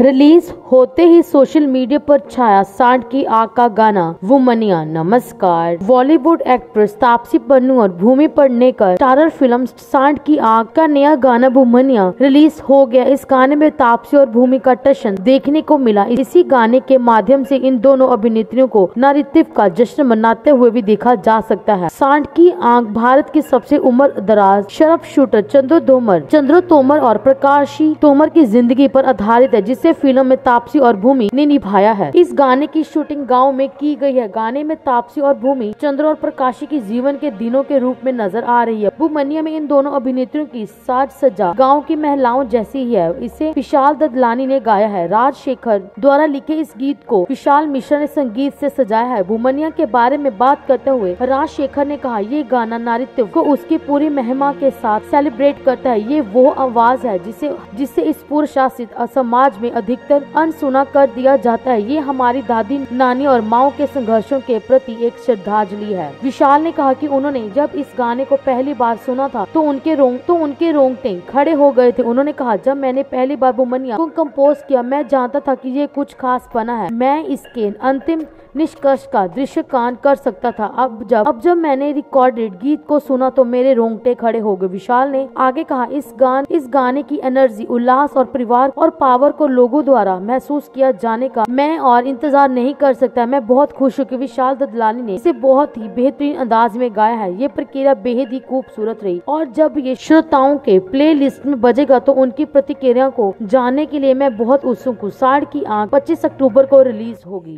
Release होते ही social media पर छाया सांड की आग का गाना वुमनिया नमस्कार। बॉलीवुड एक्ट्रेस तापसी पन्नू और भूमि पड़नेकर स्टारर फ़िल्म सांड की आग का नया गाना वुमनिया रिलीज़ हो गया। इस गाने में तापसी और भूमि का टशन देखने को मिला। इसी गाने के माध्यम से इन दोनों अभिनेत्रियों को नारित्व का जश्न मनाते हुए भी देखा जा सकता है। सांड की आग भारत की सबसे उम्र दराज शरफ शूटर चंद्र तोमर चंद्र तोमर और प्रकाशी तोमर की ज़िंदगी पर आधारित है, जिसे फ़िल्म में तापसी और भूमि ने निभाया है। इस गाने की शूटिंग गाँव में की गई है। गाने में तापसी और भूमि चंद्र और प्रकाशी की जीवन के दिनों के रूप में नज़र आ रही है। भूमनिया में इन दोनों अभिनेत्रियों की साज सजा गाँव की महिलाओं जैसी ही है। इसे विशाल ददलानी ने गाया है। राजशेखर द्वारा लिखे इस गीत को विशाल मिश्रा ने संगीत से सजाया है। भूमनिया के बारे में बात करते हुए राजशेखर ने कहा, ये गाना नारित्व को उसकी पूरी महिमा के साथ सेलिब्रेट करता है। ये वो आवाज़ है जिसे जिससे इस पूर्व शासित समाज में अधिकतर अनसुना कर दिया जाता है। ये हमारी दादी, नानी और माओ के संघर्षों के प्रति एक श्रद्धांजलि है। विशाल ने कहा कि उन्होंने जब इस गाने को पहली बार सुना था तो उनके रोंग तो उनके रोंगटे खड़े हो गए थे। उन्होंने कहा, जब मैंने पहली बार बुमनिया को कंपोज किया, मैं जानता था कि ये कुछ खास बना है। मैं इसके अंतिम निष्कर्ष का दृश्य कान कर सकता था। अब जब अब जब मैंने रिकॉर्डेड गीत को सुना तो मेरे रोंगटे खड़े हो गए। विशाल ने आगे कहा, इस गान, इस गाने की एनर्जी उल्लास और परिवार और पावर को लोगों द्वारा महसूस किया जाने का मैं और इंतज़ार नहीं कर सकता। मैं बहुत खुश हूँ की विशाल ददलानी ने इसे बहुत ही बेहतरीन अंदाज में गाया है। ये प्रक्रिया बेहद ही खूबसूरत रही और जब ये श्रोताओं के प्ले लिस्ट में बजेगा तो उनकी प्रतिक्रिया को जानने के लिए मैं बहुत उत्सुक हूँ। साढ़ की आँख पच्चीस अक्टूबर को रिलीज़ होगी।